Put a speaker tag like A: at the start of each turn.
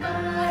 A: Bye.